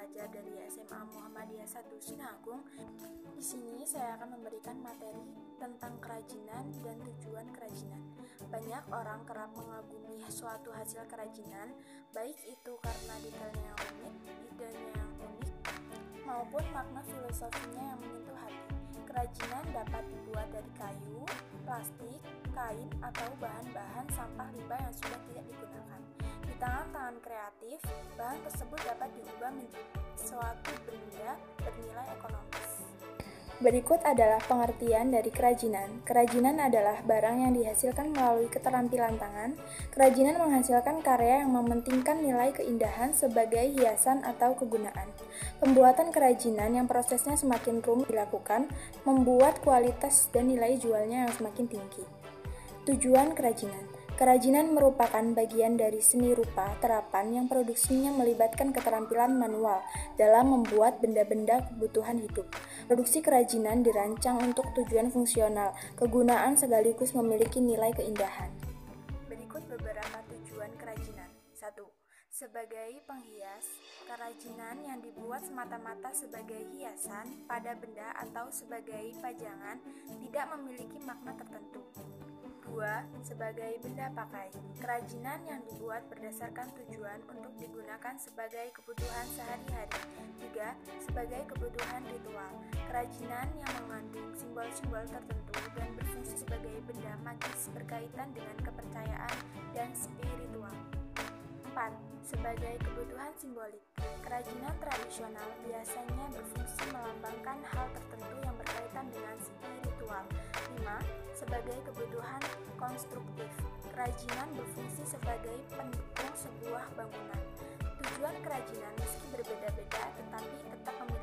pelajar dari SMA Muhammadiyah 1 Sinagung. Di sini saya akan memberikan materi tentang kerajinan dan tujuan kerajinan. Banyak orang kerap mengagumi suatu hasil kerajinan, baik itu karena detailnya yang unik, idenya yang unik, maupun makna filosofinya yang menyentuh hati. Kerajinan dapat dibuat dari kayu, plastik, kain, atau bahan-bahan sampah limbah yang sudah tidak digunakan. Tangan-tangan kreatif, bahan tersebut dapat diubah menjadi suatu benda bernilai ekonomis. Berikut adalah pengertian dari kerajinan. Kerajinan adalah barang yang dihasilkan melalui keterampilan tangan. Kerajinan menghasilkan karya yang mementingkan nilai keindahan sebagai hiasan atau kegunaan. Pembuatan kerajinan yang prosesnya semakin rumit dilakukan membuat kualitas dan nilai jualnya yang semakin tinggi. Tujuan kerajinan Kerajinan merupakan bagian dari seni rupa terapan yang produksinya melibatkan keterampilan manual dalam membuat benda-benda kebutuhan hidup. Produksi kerajinan dirancang untuk tujuan fungsional, kegunaan sekaligus memiliki nilai keindahan. Berikut beberapa tujuan kerajinan. 1. Sebagai penghias, kerajinan yang dibuat semata-mata sebagai hiasan pada benda atau sebagai pajangan tidak memiliki makna tertentu. 2. Sebagai benda pakai, kerajinan yang dibuat berdasarkan tujuan untuk digunakan sebagai kebutuhan sehari-hari. 3. Sebagai kebutuhan ritual, kerajinan yang mengandung simbol-simbol tertentu dan berfungsi sebagai benda magis berkaitan dengan kepercayaan dan spiritual. 4. Sebagai kebutuhan simbolik, kerajinan tradisional biasanya berfungsi melambangkan hal tertentu yang berkaitan dengan spiritual lima, 5. Sebagai kebutuhan konstruktif, kerajinan berfungsi sebagai pendukung sebuah bangunan. Tujuan kerajinan meski berbeda-beda tetapi tetap memiliki